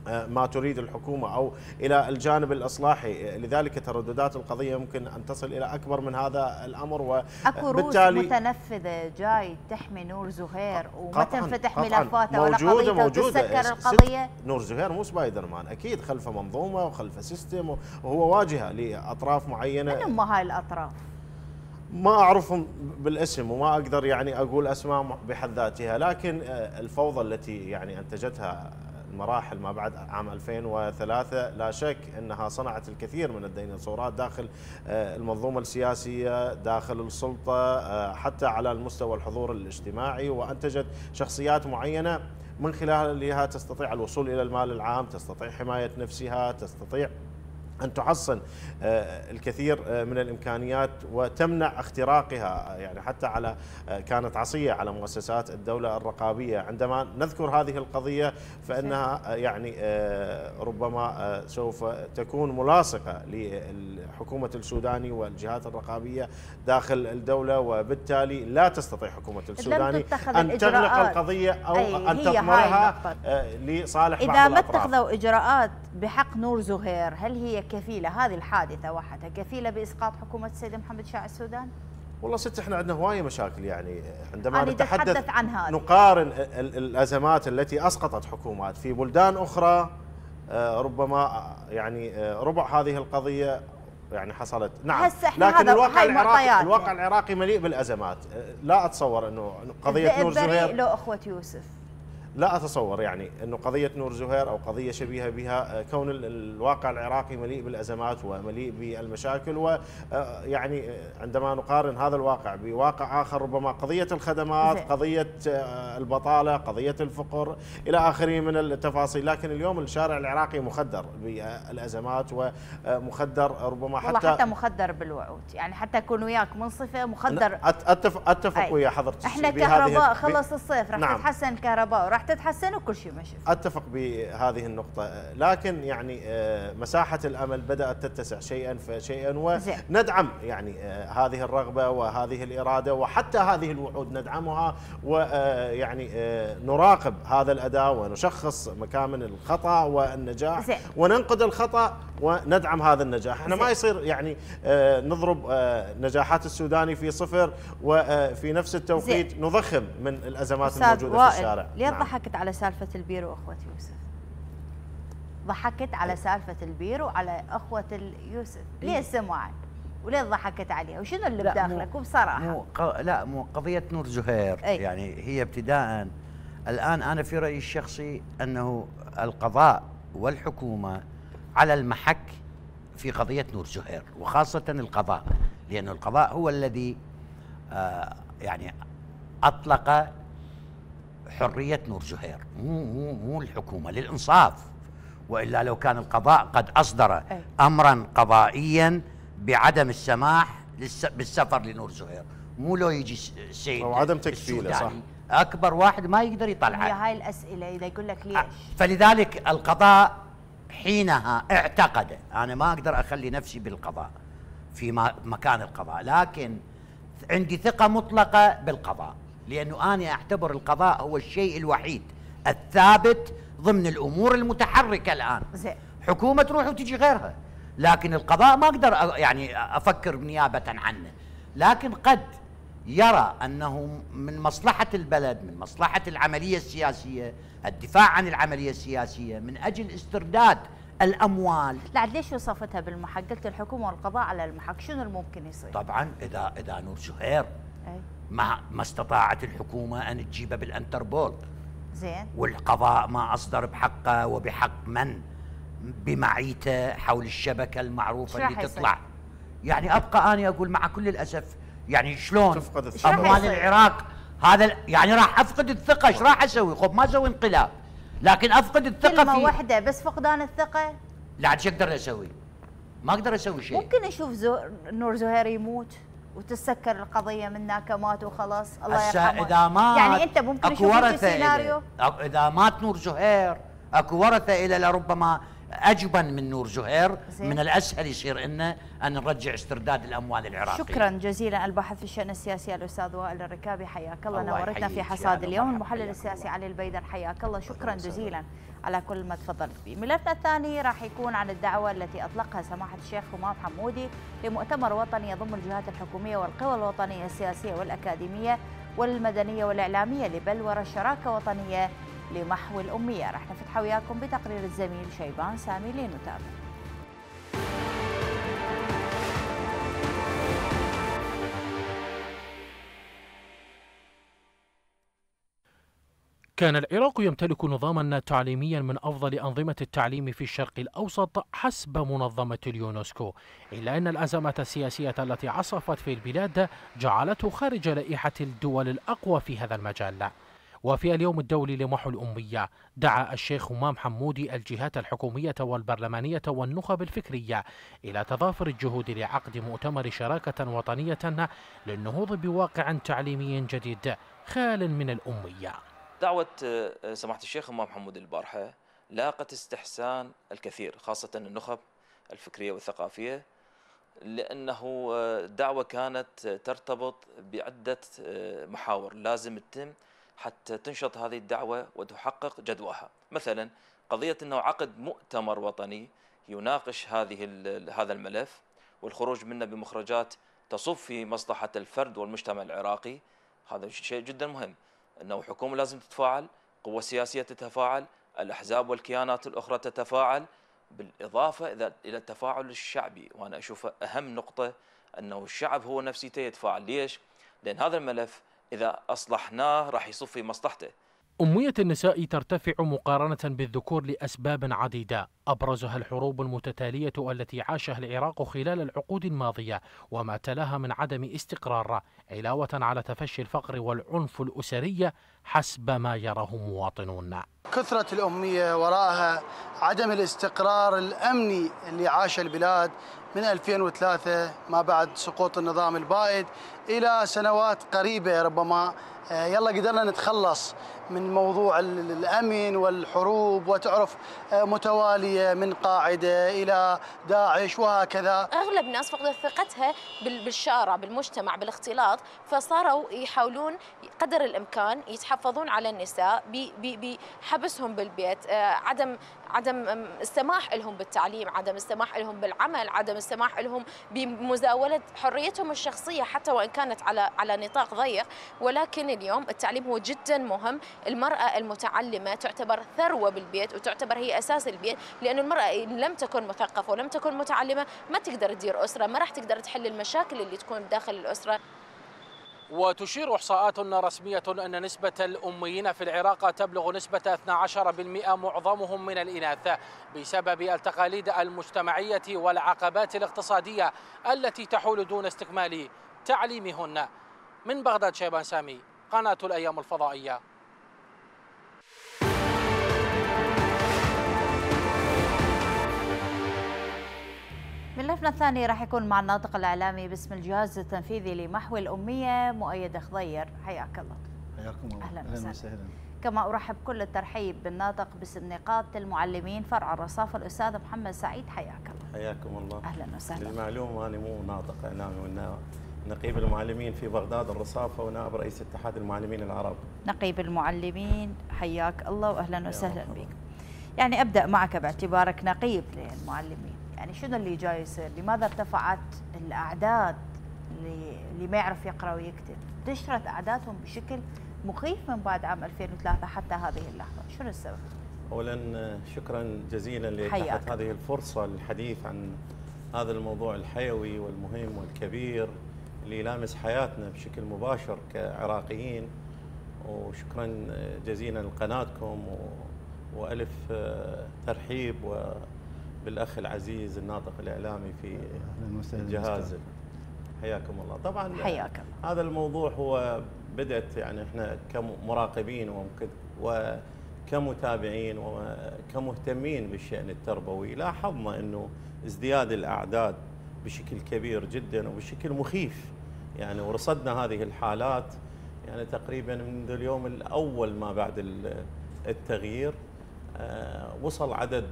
آه، ما تريد الحكومة أو إلى الجانب الإصلاحي. لذلك ترددات القضية يمكن أن تصل إلى أكبر من هذا الأمر وبالتالي أكو متنفذة جاي تحمي نور زهير وما تنفتح ملفاته ولا قضيته موجودة. وتسكر القضية. نور زهير مو سبايدر مان أكيد خلفه منظومة وخلفه system وهو واجهة لأطراف معينة. من هم هاي الأطراف؟ ما أعرفهم بالاسم وما أقدر يعني أقول أسماء بحد ذاتها لكن آه، الفوضى التي يعني أنتجتها المراحل ما بعد عام 2003 لا شك إنها صنعت الكثير من الديناصورات داخل المنظومة السياسية داخل السلطة حتى على المستوى الحضور الاجتماعي وأنتجت شخصيات معينة من خلالها تستطيع الوصول إلى المال العام، تستطيع حماية نفسها، تستطيع أن تحصن آه، الكثير آه، من الإمكانيات وتمنع اختراقها يعني حتى على آه، كانت عصية على مؤسسات الدولة الرقابية. عندما نذكر هذه القضية فإنها يعني ربما سوف تكون ملاصقة لحكومة السوداني والجهات الرقابية داخل الدولة وبالتالي لا تستطيع حكومة السوداني أن تغلق القضية أو أن تضمرها لصالح إذا بعض ما اتخذوا إجراءات بحق نور زهير هل هي كفيلة هذه الحادثة وحدها كفيلة بإسقاط حكومة السيد محمد شاع السودان؟ والله ست إحنا عندنا هواية مشاكل يعني عندما نتحدث عن هذا نقارن الأزمات التي أسقطت حكومات في بلدان أخرى آه، ربما آه، يعني آه، ربع هذه القضية يعني حصلت. نعم لكن الواقع العراقي الواقع العراقي مليء بالأزمات. لا أتصور أنه قضية نور زهير لو اخوه يوسف. لا أتصور يعني إنه قضية نور زهير أو قضية شبيهة بها آه، كون الواقع العراقي مليء بالأزمات ومليء بالمشاكل ويعني آه، آه، عندما نقارن هذا الواقع بواقع آخر ربما قضية الخدمات. قضية البطالة قضية الفقر إلى آخره من التفاصيل لكن اليوم الشارع العراقي مخدر بالأزمات ومخدر ربما حتى والله حتى مخدر بالوعود يعني حتى أكون وياك منصفة مخدر أتفق اتفق ويا حضرتك إحنا كهرباء خلص الصيف راح نعم. تتحسن الكهرباء وراح تتحسن وكل شيء ماشي أتفق بهذه النقطة لكن يعني آه، مساحة الأمل بدأت تتسع شيئا فشيئا وندعم يعني آه، هذه الرغبة وهذه الإرادة وحتى هذه الوعود ندعمها ويعني آه، نراقب هذا الأداء ونشخص مكامن الخطأ والنجاح زي. وننقد الخطأ وندعم هذا النجاح إحنا ما يصير يعني نضرب نجاحات السوداني في صفر وفي نفس التوقيت زي. نضخم من الأزمات الموجودة في الشارع ليه نعم. ضحكت على سالفة البير وأخوة يوسف. ضحكت على سالفة البير وعلى أخوة يوسف. ليه سمعت؟ وليه ضحكت عليها؟ وشنو اللي بداخلك؟ وبصراحة مو ق... لا مو قضية نور زهير أي. يعني هي ابتداء. الآن أنا في رأيي الشخصي أنه القضاء والحكومة على المحك في قضية نور زهير وخاصة القضاء لأن القضاء هو الذي آه يعني أطلق حرية نور زهير مو مو مو الحكومة للإنصاف. وإلا لو كان القضاء قد أصدر امرا قضائيا بعدم السماح بالسفر لنور زهير مو لو يجي السيد أو عدم تكفيله صح. أكبر واحد ما يقدر يطلعه. هي هاي الأسئلة إذا يقول لك ليش؟ فلذلك القضاء حينها اعتقد أنا ما أقدر أخلي نفسي بالقضاء في مكان القضاء. لكن عندي ثقة مطلقة بالقضاء. لأنه أنا أعتبر القضاء هو الشيء الوحيد الثابت ضمن الأمور المتحركة الآن. زي. حكومة تروح وتجي غيرها. لكن القضاء ما أقدر يعني أفكر نيابة عنه. لكن قد يرى أنه من مصلحة البلد من مصلحة العملية السياسية الدفاع عن العملية السياسية من أجل استرداد الأموال. لا ليش وصفتها بالمحك قلت الحكومة والقضاء على المحك شنو الممكن يصير؟ طبعا اذا إذا نور شهير. ما ما استطاعت الحكومة أن تجيبه بالانتربول. زين. والقضاء ما أصدر بحقه وبحق من؟ بمعيته حول الشبكة المعروفة اللي تطلع. يعني أبقى أنا أقول مع كل الأسف. يعني شلون؟ اموال العراق هذا يعني راح أفقد الثقة. إيش راح أسوي؟ خب ما أسوي انقلاب. لكن أفقد الثقة كلمة في واحدة بس فقدان الثقة؟ لا شو أقدر أسوي؟ ما أقدر أسوي شيء. ممكن أشوف زو... نور زهير يموت؟ وتسكر القضية منك مات وخلاص. الله يرحمه. إذا مات يعني أنت ممكن أكو ورثة سيناريو. إذا مات نور زهير أكو ورثة إلى لربما أجبن من نور زهير زي. من الأسهل يصير إنه أن نرجع استرداد الأموال العراقية. شكرا جزيلا الباحث في الشأن السياسي الأستاذ وائل الركابي حياك الله, الله نورتنا في حصاد اليوم. المحلل السياسي علي البيدر حياك الله. شكرا جزيلا. على كل ما تفضلت به ملفنا الثاني راح يكون عن الدعوة التي أطلقها سماحة الشيخ همام حمودي لمؤتمر وطني يضم الجهات الحكومية والقوى الوطنية السياسية والأكاديمية والمدنية والإعلامية لبلورة شراكة وطنية لمحو الأمية. راح نفتح وياكم بتقرير الزميل شيبان سامي لنتابع. كان العراق يمتلك نظاما تعليميا من أفضل أنظمة التعليم في الشرق الأوسط حسب منظمة اليونسكو إلا أن الأزمات السياسية التي عصفت في البلاد جعلته خارج لائحة الدول الأقوى في هذا المجال. وفي اليوم الدولي لمحو الأمية دعا الشيخ همام حمودي الجهات الحكومية والبرلمانية والنخب الفكرية إلى تضافر الجهود لعقد مؤتمر شراكة وطنية للنهوض بواقع تعليمي جديد خال من الأمية. دعوة آه، سماحة الشيخ همام حمودي البارحة لاقت استحسان الكثير خاصة النخب الفكرية والثقافية لأنه آه، دعوة كانت ترتبط بعدة آه، محاور لازم تتم حتى تنشط هذه الدعوة وتحقق جدواها. مثلا قضية أنه عقد مؤتمر وطني يناقش هذه هذا الملف والخروج منه بمخرجات تصب في مصلحة الفرد والمجتمع العراقي هذا شيء جدا مهم. أنه حكومة لازم تتفاعل قوة سياسية تتفاعل الأحزاب والكيانات الأخرى تتفاعل بالإضافة إلى التفاعل الشعبي. وأنا أشوف أهم نقطة أنه الشعب هو نفسيته يتفاعل. ليش؟ لأن هذا الملف إذا أصلحناه راح يصب في مصلحته. أمية النساء ترتفع مقارنة بالذكور لأسباب عديدة. أبرزها الحروب المتتالية التي عاشها العراق خلال العقود الماضية وما تلاها من عدم استقرار. علاوة على تفشي الفقر والعنف الأسري حسب ما يراه مواطنون كثرة الأمية وراءها عدم الاستقرار الأمني اللي عاش البلاد من 2003 ما بعد سقوط النظام البائد إلى سنوات قريبة ربما. آه، يلا قدرنا نتخلص من موضوع الأمن والحروب وتعرف آه، متوالية من قاعدة إلى داعش وهكذا. أغلب الناس فقدت ثقتها بالشارع بالمجتمع بالاختلاط فصاروا يحاولون قدر الإمكان يتحفظون على النساء بحبسهم بالبيت آه، عدم عدم السماح لهم بالتعليم عدم السماح لهم بالعمل عدم السماح لهم بمزاولة حريتهم الشخصية حتى وإن كانت على على نطاق ضيق. ولكن اليوم التعليم هو جدا مهم. المرأة المتعلمة تعتبر ثروة بالبيت وتعتبر هي أساس البيت لأن المرأة إن لم تكن مثقفة ولم تكن متعلمة ما تقدر تدير أسرة ما راح تقدر تحل المشاكل اللي تكون داخل الأسرة. وتشير إحصاءات رسمية أن نسبة الأميين في العراق تبلغ نسبة 12% معظمهم من الإناث بسبب التقاليد المجتمعية والعقبات الاقتصادية التي تحول دون استكمال تعليمهن. من بغداد شيبان سامي قناة الأيام الفضائية. ملفنا الثاني راح يكون مع الناطق الإعلامي باسم الجهاز التنفيذي لمحو الأمية مؤيد خضير. حياك الله. حياكم الله. أهلا, أهلا وسهلا. كما أرحب كل الترحيب بالناطق باسم نقابة المعلمين فرع الرصافة الأستاذ محمد سعيد. حياك الله. حياكم الله. أهلا وسهلا. للمعلومة أنا مو ناطق إعلامي وإنما نقيب المعلمين في بغداد الرصافة ونائب رئيس اتحاد المعلمين العرب. نقيب المعلمين. حياك الله وأهلا وسهلا بك. يعني أبدأ معك باعتبارك نقيب للمعلمين. يعني شنو اللي جاي يصير؟ لماذا ارتفعت الأعداد اللي ما يعرف يقرأ ويكتب؟ انتشرت أعدادهم بشكل مخيف من بعد عام 2003 حتى هذه اللحظة. شنو السبب؟ أولا شكرا جزيلا لإتاحة هذه الفرصة للحديث عن هذا الموضوع الحيوي والمهم والكبير اللي يلامس حياتنا بشكل مباشر كعراقيين. وشكرا جزيلا لقناتكم وألف ترحيب بالأخ العزيز الناطق الإعلامي في الجهاز. حياكم الله. طبعا حياك هذا الموضوع هو بدأت يعني إحنا كمراقبين وكمتابعين وكمهتمين بالشأن التربوي. لاحظنا إنه ازدياد الأعداد بشكل كبير جدا وبشكل مخيف. يعني ورصدنا هذه الحالات يعني تقريبا منذ اليوم الأول ما بعد التغيير. وصل عدد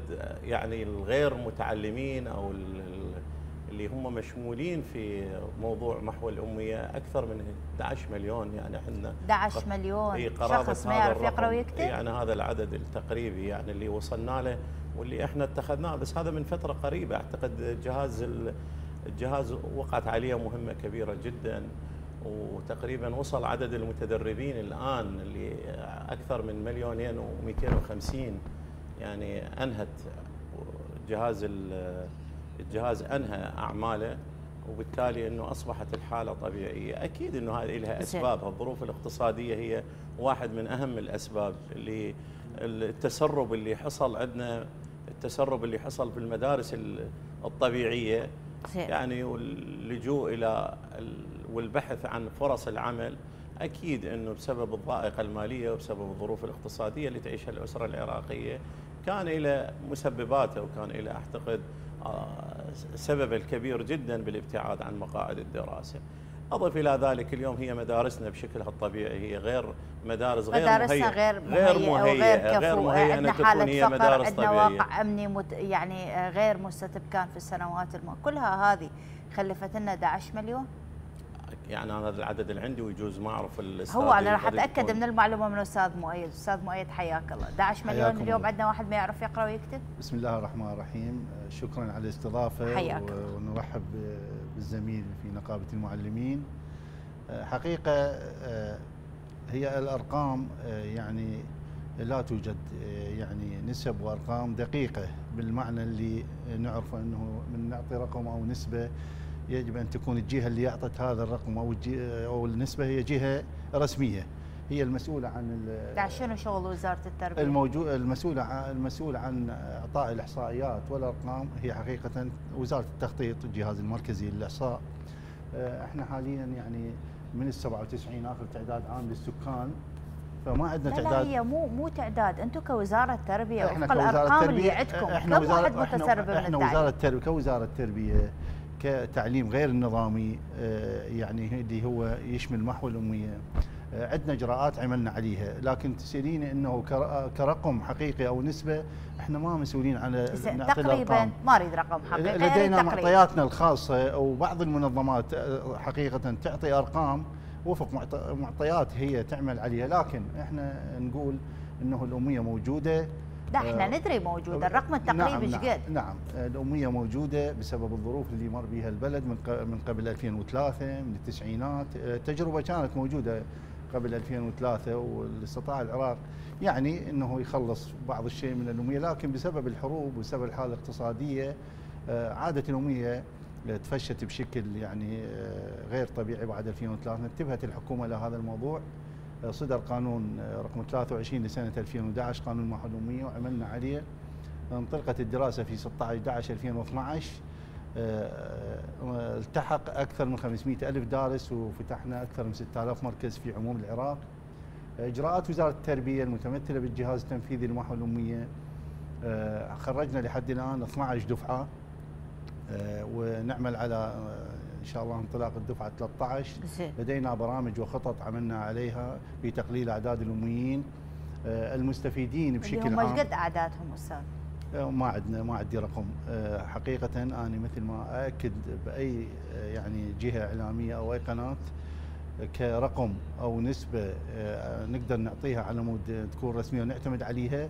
يعني الغير متعلمين أو اللي هم مشمولين في موضوع محو الأمية أكثر من 11 مليون. يعني إحنا 11 مليون. شخص ما يعرف يقرأ ويكتب؟ يعني هذا العدد التقريبي يعني اللي وصلنا له واللي إحنا اتخذناه. بس هذا من فترة قريبة. أعتقد جهاز الجهاز وقعت عليه مهمة كبيرة جدا. وتقريبا وصل عدد المتدربين الآن اللي أكثر من مليونين و250 يعني أنهت جهاز الجهاز أنهى أعماله وبالتالي إنه أصبحت الحالة طبيعية، أكيد إنه هذه لها أسباب، الظروف الاقتصادية هي واحد من أهم الأسباب اللي التسرب اللي حصل عندنا التسرب اللي حصل في المدارس الطبيعية. يعني واللجوء إلى والبحث عن فرص العمل أكيد أنه بسبب الضائقة المالية وبسبب الظروف الاقتصادية اللي تعيشها الأسرة العراقية كان إلى مسبباته وكان إلى أعتقد آه، سبب الكبير جدا بالابتعاد عن مقاعد الدراسة. أضف إلى ذلك اليوم هي مدارسنا بشكلها الطبيعي هي غير مدارس غير مدارسنا غير غير مهيئة غير مهيئة تكون هي مدارس عندنا واقع أمني مت يعني غير مستتب كان في السنوات الماضيه كلها هذه خلفت لنا 11 مليون. يعني أنا العدد اللي عندي ويجوز ما أعرف هو أنا راح أتأكد من المعلومة من الاستاذ مؤيد. أستاذ مؤيد حياك الله. 11 مليون اليوم عندنا واحد ما يعرف يقرأ ويكتب. بسم الله الرحمن الرحيم. شكرا على الاستضافة حياك. ونرحب بالزميل في نقابة المعلمين. حقيقة آه، هي الأرقام آه، يعني لا توجد آه، يعني نسب وأرقام دقيقة بالمعنى اللي نعرف أنه من نعطي رقم أو نسبة يجب أن تكون الجهة اللي أعطت هذا الرقم أو أو النسبة هي جهة رسمية. هي المسؤولة عن شنو شغل وزارة التربية؟ الموجود المسؤولة عن المسؤولة عن أعطاء الإحصائيات والأرقام. هي حقيقة وزارة التخطيط الجهاز المركزي للإحصاء. إحنا حاليا يعني من ال 97 آخر تعداد عام للسكان. فما عندنا لا تعداد لا هي مو مو تعداد. أنتم كوزارة تربيه وفق الأرقام اللي عندكم. إحنا كم وزارة واحد متسرب إحنا, إحنا وزارة التربيه كوزارة تربيه كتعليم غير النظامي آه، يعني اللي هو يشمل محو الاميه آه، عندنا إجراءات عملنا عليها لكن تسأليني إنه كرقم حقيقي أو نسبة إحنا ما مسؤولين عن تقريبا ما أريد رقم حقيقي لدينا معطياتنا الخاصة وبعض المنظمات آه، حقيقة تعطي أرقام وفق معطيات هي تعمل عليها لكن إحنا نقول إنه الاميه موجودة. لا إحنا آه. ندري موجوده الرقم التقريبي إيش نعم قد؟ نعم, نعم. الأمية موجودة بسبب الظروف اللي مر بها البلد من من قبل 2003 من التسعينات. التجربة آه، كانت موجودة قبل 2003 واستطاع العراق يعني إنه يخلص بعض الشيء من الأمية لكن بسبب الحروب وبسبب الحالة الاقتصادية آه، عادت الأمية تفشت بشكل يعني آه، غير طبيعي بعد 2003 انتبهت الحكومة لهذا الموضوع؟ آه، صدر قانون رقم 23 لسنة 2011 قانون الاميه وعملنا عليه انطلقت الدراسة في 16 11 2012 التحق أكثر من 500 ألف دارس وفتحنا أكثر من 6000 مركز في عموم العراق. إجراءات وزارة التربية المتمثلة بالجهاز التنفيذي للمحو الأمية آه، خرجنا لحد الآن 12 دفعة آه، ونعمل على آه، إن شاء الله انطلاق الدفعة 13 لدينا برامج وخطط عملنا عليها في تقليل أعداد الأميين. المستفيدين بشكل عام. هم قد أعدادهم أستاذ؟ ما عندنا ما عندي رقم. آه، حقيقة أنا مثل ما أكد بأي آه، يعني جهة إعلامية أو أي قناة كرقم أو نسبة آه، نقدر نعطيها على مود تكون رسمية ونعتمد عليها.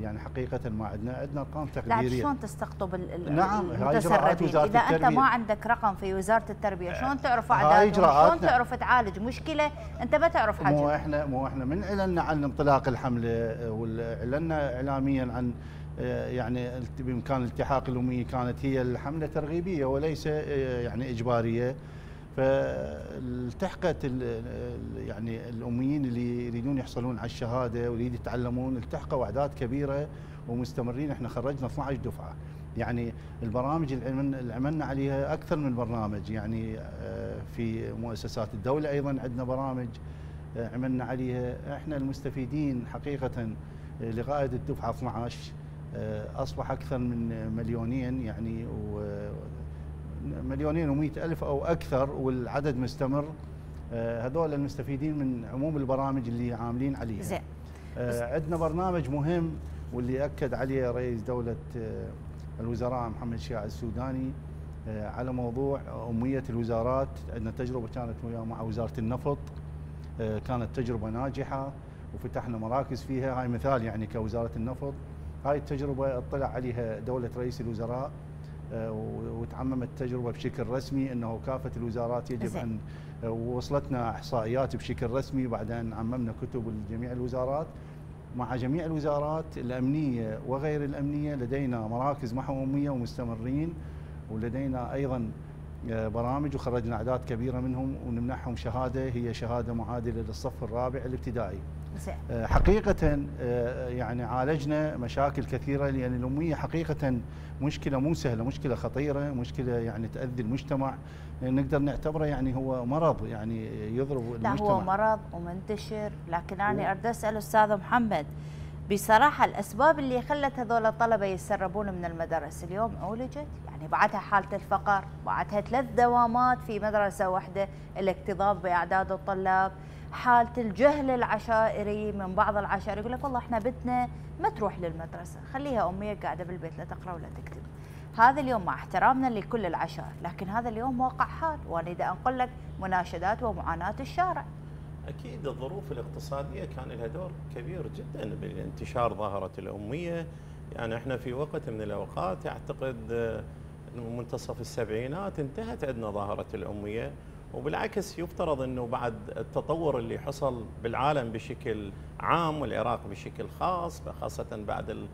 يعني حقيقة ما عندنا عندنا أرقام تقديرية. لا شلون تستقطب نعم المتسربين؟ إذا التربية. أنت ما عندك رقم في وزارة التربية شلون تعرف أعدادهم شلون تعرف تعالج؟ مشكلة أنت ما تعرف حاجة مو إحنا مو إحنا من إعلنا عن انطلاق الحملة وإعلنا إعلاميا عن آه، يعني بإمكان التحاق الاميه كانت هي الحملة ترغيبية وليس آه، يعني إجبارية. فالتحقت يعني الأميين اللي يريدون يحصلون على الشهادة ويريدوا يتعلمون التحقوا أعداد كبيرة ومستمرين. إحنا خرجنا 12 دفعة. يعني البرامج اللي عملنا عليها أكثر من برنامج. يعني آه، في مؤسسات الدولة أيضا عندنا برامج عملنا عليها. إحنا المستفيدين حقيقه لغاية الدفعة 12 آه، أصبح أكثر من مليونين يعني مليونين ومئة ألف أو أكثر والعدد مستمر. آه، هذول المستفيدين من عموم البرامج اللي عاملين عليها. زين. آه، عندنا برنامج مهم واللي أكد عليه رئيس دولة الوزراء محمد شياع السوداني على موضوع أمية الوزارات. عندنا تجربة كانت مع وزارة النفط. كانت تجربة ناجحة وفتحنا مراكز فيها. هاي مثال يعني كوزارة النفط. هاي التجربة اطلع عليها دولة رئيس الوزراء. آه، وتعممت التجربة بشكل رسمي أنه كافة الوزارات يجب أن آه، وصلتنا إحصائيات بشكل رسمي بعدين عممنا كتب لجميع الوزارات مع جميع الوزارات الأمنية وغير الأمنية لدينا مراكز محو أمية ومستمرين ولدينا أيضا برامج وخرجنا أعداد كبيرة منهم ونمنحهم شهادة هي شهادة معادلة للصف الرابع الابتدائي. حقيقه يعني عالجنا مشاكل كثيرة لأن الأمية حقيقه مشكلة مو سهلة، مشكلة خطيرة، مشكلة يعني تأذي المجتمع. نقدر نعتبره يعني هو مرض يعني يضرب لا المجتمع. هو مرض ومنتشر. لكن أنا أريد أسأل أستاذ محمد بصراحة الأسباب اللي خلت هذول الطلبة يتسربون من المدارس اليوم عولجت يعني بعدها حالة الفقر بعدها ثلاث دوامات في مدرسة واحدة الاكتظاظ بأعداد الطلاب حالة الجهل العشائري من بعض العشائر. يقول لك والله إحنا بنتنا ما تروح للمدرسة خليها أمية قاعدة بالبيت لا تقرأ ولا تكتب. هذا اليوم مع احترامنا لكل العشائر لكن هذا اليوم واقع حال. وأنا إذا أنقل لك مناشدات ومعاناة الشارع. أكيد الظروف الاقتصادية كان لها دور كبير جدا بانتشار ظاهرة الأمية. يعني إحنا في وقت من الأوقات اعتقد منتصف السبعينات انتهت عندنا ظاهرة الأمية. وبالعكس يفترض إنه بعد التطور اللي حصل بالعالم بشكل عام والعراق بشكل خاص خاصة بعد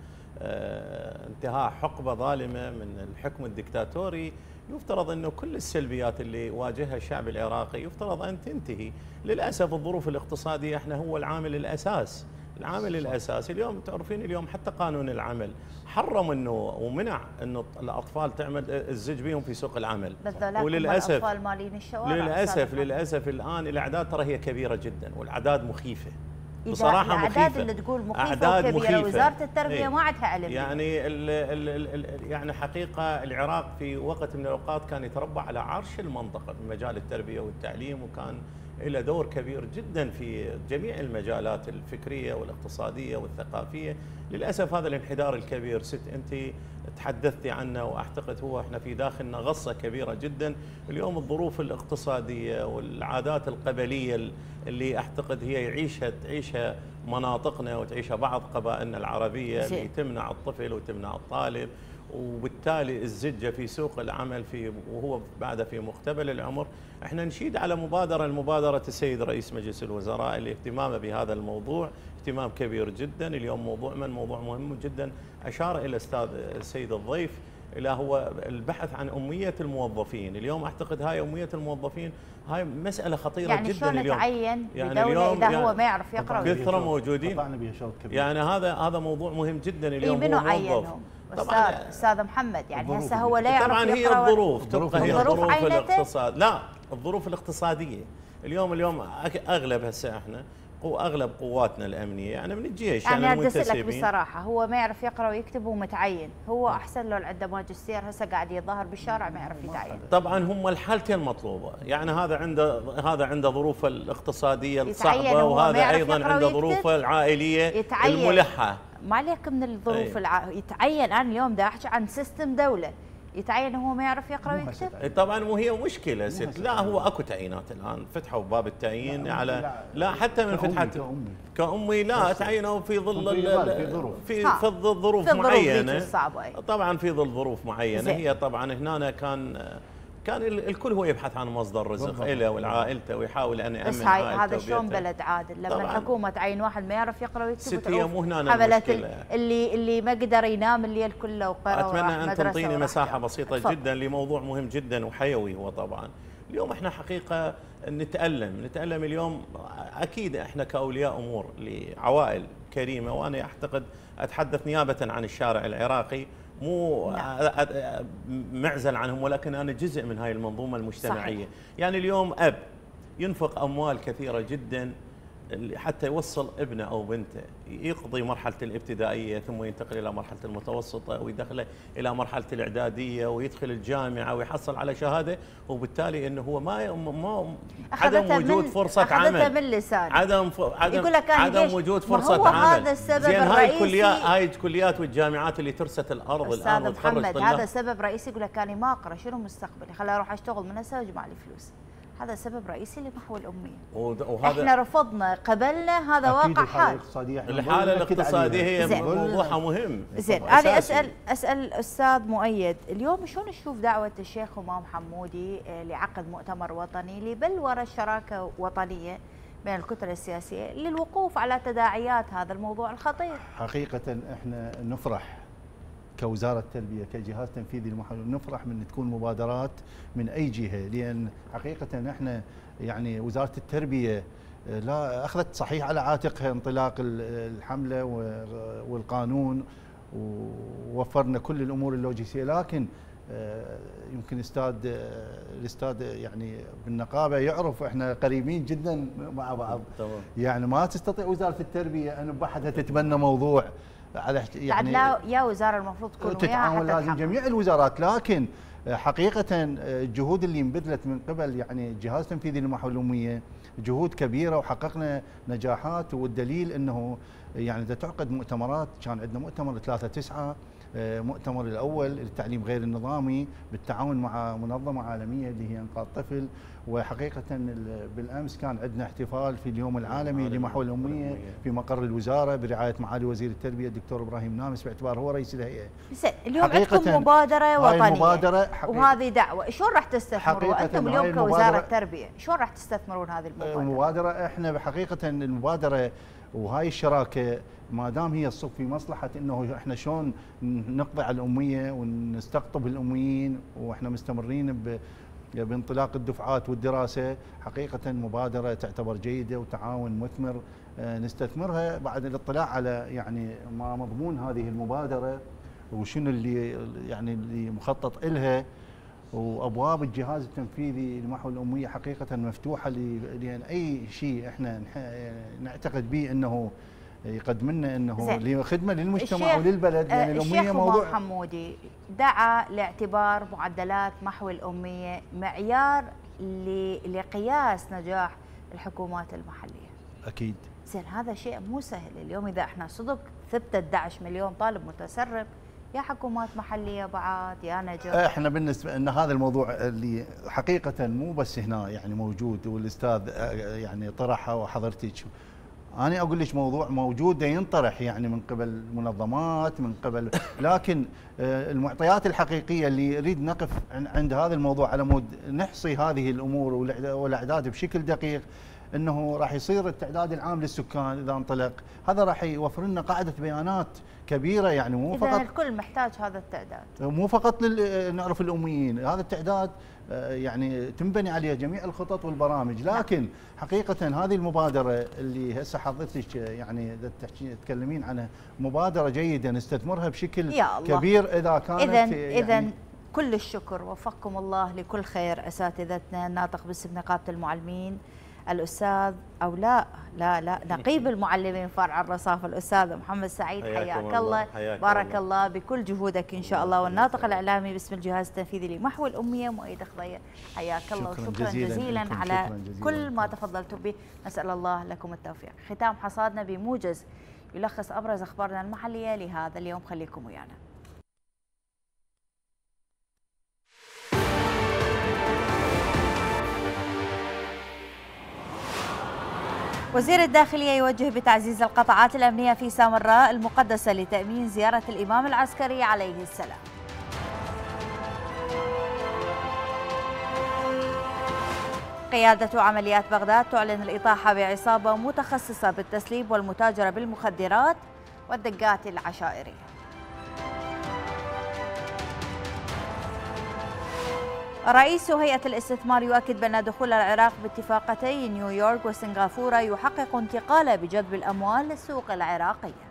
انتهاء حقبة ظالمة من الحكم الدكتاتوري يفترض إنه كل السلبيات اللي واجهها الشعب العراقي يفترض أن تنتهي، للأسف الظروف الاقتصادية إحنا هو العامل الأساس، العامل الأساسي، اليوم تعرفين اليوم حتى قانون العمل حرم إنه ومنع إنه الأطفال تعمل الزج بهم في سوق العمل. وللأسف الأطفال مالين الشوارع للأسف للأسف الآن الأعداد ترى هي كبيرة جدا والأعداد مخيفة. بصراحة الأعداد مخيفة. اللي تقول مخيفة أعداد وكبيرة مخيفة. وزارة التربية إيه؟ ما عندها علم يعني ال ال ال يعني حقيقة العراق في وقت من الأوقات كان يتربع على عرش المنطقة في مجال التربية والتعليم وكان له دور كبير جدا في جميع المجالات الفكرية والاقتصادية والثقافية. للأسف هذا الانحدار الكبير ست أنت تحدثتي عنه وأعتقد هو إحنا في داخلنا غصة كبيرة جدا. اليوم الظروف الاقتصادية والعادات القبلية اللي أعتقد هي يعيشها تعيشها مناطقنا وتعيشها بعض قبائلنا العربية اللي تمنع الطفل وتمنع الطالب. وبالتالي الزجه في سوق العمل في وهو بعد في مقتبل العمر. إحنا نشيد على مبادرة المبادرة السيد رئيس مجلس الوزراء اللي اهتمامه بهذا الموضوع اهتمام كبير جدا. اليوم موضوع من؟ موضوع مهم جدا. أشار إلى أستاذ السيد الضيف إلى هو البحث عن أمية الموظفين، اليوم أعتقد هاي أمية الموظفين هاي مسألة خطيرة يعني جدا شلون اليوم. تعين يعني اليوم إذا يعني هو ما يعرف يقرأ؟ كثره موجودين. يعني هذا هذا موضوع مهم جدا اليوم. منو عينهم؟ طبعا أستاذ محمد يعني هسه هو لا يعرف طبعا هي الظروف تبقى هي الظروف الاقتصاد. لا الظروف الاقتصادية. اليوم اليوم أغلب هسه إحنا اغلب قواتنا الأمنية يعني من الجيش يعني, يعني المنتسبين. بصراحة هو ما يعرف يقرأ ويكتب ومتعين هو أحسن له عنده ماجستير هسه قاعد يظهر بالشارع ما يعرف يتعين. طبعا هم الحالتين مطلوبة يعني هذا عنده هذا عنده ظروفه الاقتصادية الصعبة وهذا أيضا عنده ظروفه العائلية يتعين. الملحة. ما عليك من الظروف أيه. الع... يتعين أنا اليوم دا أحكي عن سيستم دولة. يتعين هو ما يعرف يقرأ ويكتب؟ طبعا مو هي مشكلة ست. لا هو أكو تعيينات الآن. فتحوا باب التعيين لا على لا, لا حتى من فتحت كأمي, كأمي لا تعينوا في ظل في ظروف. في في ظل ظروف معينة. طبعا في ظل ظروف معينة. هي طبعا هنا كان كان الكل هو يبحث عن مصدر رزق له ولعائلته ويحاول أن يأمن بس هاي هذا شلون بلد عادل؟ لما الحكومة تعين واحد ما يعرف يقرأ ويكتب ست مو هنا اللي اللي ما قدر ينام الليل كله وقرا أتمنى أن تنطيني مساحة بسيطة أتفضل. جدا لموضوع مهم جدا وحيوي هو طبعا. اليوم إحنا حقيقة نتألم نتألم اليوم. أكيد إحنا كأولياء أمور لعوائل كريمة وأنا أعتقد أتحدث نيابة عن الشارع العراقي. مو نعم. معزل عنهم ولكن أنا جزء من هاي المنظومة المجتمعية صحيح. يعني اليوم أب ينفق أموال كثيرة جدا حتى يوصل ابنه أو بنته يقضي مرحلة الابتدائية ثم ينتقل إلى مرحلة المتوسطة ويدخله إلى مرحلة الإعدادية ويدخل الجامعة ويحصل على شهادة وبالتالي إنه هو ما ما عدم وجود فرصة عمل. من لسان عدم ف... عدم يقول لك عدم وجود فرصة هو عمل. هذا السبب زين هاي الكليات هاي الكليات والجامعات اللي ترست الأرض الآن وتخرج محمد هذا سبب رئيسي يقول لك أنا ما أقرأ شنو مستقبلي؟ خليني أروح أشتغل من هسه واجمع لي فلوس. هذا سبب رئيسي لمحو الأمية. وهذا إحنا رفضنا قبلنا هذا واقع حال الحالة الاقتصادية هي موضوعها مهم. زين. أنا أسأل أسأل الأستاذ مؤيد اليوم شلون تشوف دعوة الشيخ إمام حمودي آه، لعقد مؤتمر وطني لبلورة شراكة وطنية بين الكتل السياسية للوقوف على تداعيات هذا الموضوع الخطير؟ حقيقة إحنا نفرح كوزارة التربية كجهاز تنفيذي للمحافظه نفرح من تكون مبادرات من أي جهة لأن حقيقة إحنا يعني وزارة التربية لا أخذت صحيح على عاتقها انطلاق الحملة والقانون ووفرنا كل الأمور اللوجستية لكن آه، يمكن أستاذ آه، الأستاذ يعني بالنقابة يعرف إحنا قريبين جدا مع بعض طبعا. يعني ما تستطيع وزارة التربية أن بحدها تتبنى موضوع على يعني لا يا وزارة المفروض تكون تتعاون لازم جميع الوزارات لكن حقيقة الجهود اللي انبذلت من قبل يعني الجهاز التنفيذي للمحو الاميه جهود كبيرة وحققنا نجاحات والدليل إنه يعني إذا تعقد مؤتمرات كان عندنا مؤتمر 3 9 آه، مؤتمر الأول للتعليم غير النظامي بالتعاون مع منظمة عالمية اللي هي انقاذ طفل. وحقيقة بالأمس كان عندنا احتفال في اليوم العالمي لمحو الأمية في مقر الوزارة برعاية معالي وزير التربية الدكتور إبراهيم نامس. باعتباره هو رئيس الهيئة. اليوم عندكم مبادرة وطنية. مبادرة وهذه دعوة، شلون راح تستثمرون؟ أنتم اليوم كوزارة تربية، شلون راح تستثمرون هذه المبادرة؟ المبادرة إحنا حقيقة المبادرة وهاي الشراكة ما دام هي الصف في مصلحة إنه إحنا شلون نقضي على الأمية ونستقطب الأميين وإحنا مستمرين بانطلاق الدفعات والدراسة حقيقة مبادرة تعتبر جيدة وتعاون مثمر. آه، نستثمرها بعد الاطلاع على يعني ما مضمون هذه المبادرة وشنو اللي يعني اللي مخطط لها وأبواب الجهاز التنفيذي لمحو الأمية حقيقة مفتوحة لأن أي شيء إحنا نعتقد به إنه يقدم لنا إنه لخدمة للمجتمع وللبلد لأن الأمية موضوع الشيخ حمودي دعا لاعتبار معدلات محو الأمية معيار لقياس نجاح الحكومات المحلية. أكيد. زين هذا شيء مو سهل اليوم إذا إحنا صدق ثبتت 11 مليون طالب متسرب يا حكومات محلية بعد يا نجاح إحنا بالنسبة إن هذا الموضوع اللي حقيقة مو بس هنا يعني موجود والأستاذ يعني طرحه وحضرتك. أنا أقول لك موضوع موجود ينطرح يعني من قبل منظمات من قبل لكن آه، المعطيات الحقيقية اللي يريد نقف عند هذا الموضوع على مود نحصي هذه الأمور والأعداد بشكل دقيق إنه راح يصير التعداد العام للسكان إذا انطلق. هذا راح يوفر لنا قاعدة بيانات كبيرة يعني مو فقط الكل محتاج هذا التعداد مو فقط نعرف الاميين هذا التعداد آه، يعني تنبني عليه جميع الخطط والبرامج نعم. لكن حقيقة هذه المبادرة اللي هسه حضرتك يعني تتكلمين عنها مبادرة جيدة نستثمرها بشكل يا الله. كبير إذا كانت اذا يعني اذا كل الشكر وفقكم الله لكل خير أساتذتنا الناطق باسم نقابة المعلمين الأستاذ أو لا لا لا نقيب المعلمين فرع الرصاف الأستاذ محمد سعيد. حياك الله حياك بارك الله. الله بكل جهودك إن شاء الله. والناطق الإعلامي باسم الجهاز التنفيذي لمحو الأمية مؤيد خضير حياك الله. وشكرا جزيلا, جزيلا على شكرا جزيلا كل ما تفضلتم به. نسأل الله لكم التوفيق. ختام حصادنا بموجز يلخص أبرز أخبارنا المحلية لهذا اليوم. خليكم ويانا. وزير الداخلية يوجه بتعزيز القطاعات الأمنية في سامراء المقدسة لتأمين زيارة الإمام العسكري عليه السلام. قيادة عمليات بغداد تعلن الإطاحة بعصابة متخصصة بالتسليب والمتاجرة بالمخدرات والدقات العشائرية. رئيس هيئة الاستثمار يؤكد بأن دخول العراق باتفاقتي نيويورك وسنغافورة يحقق انتقاله بجذب الأموال للسوق العراقية.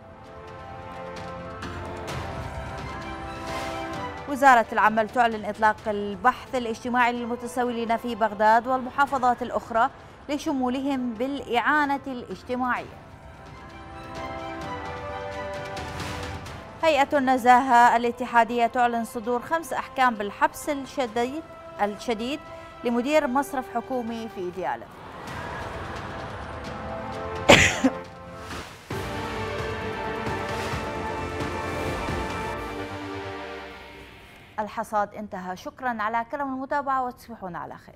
وزارة العمل تعلن إطلاق البحث الاجتماعي للمتسولين في بغداد والمحافظات الأخرى لشمولهم بالإعانة الاجتماعية. هيئة النزاهة الاتحادية تعلن صدور خمس أحكام بالحبس الشديد الشديد لمدير مصرف حكومي في ديالى. الحصاد انتهى. شكرا على كرم المتابعة وتصبحون على خير.